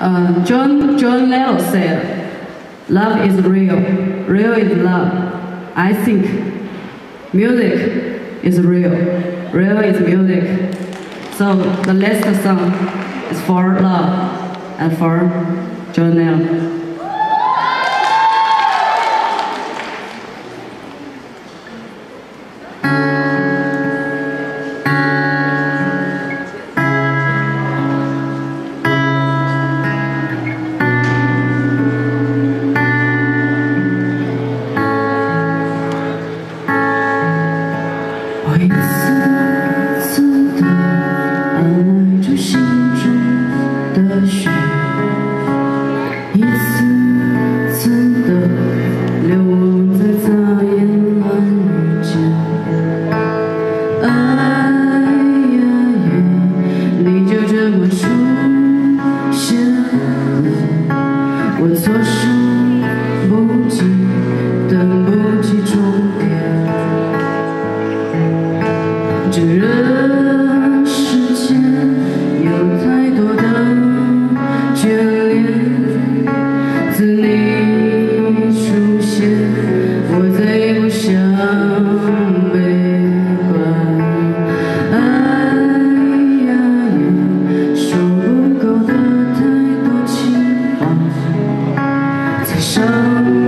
Uh, John John Lennon said, "Love is real. Real is love." I think music is real. Real is music. So the last song is for love and for John Lennon. lights 想。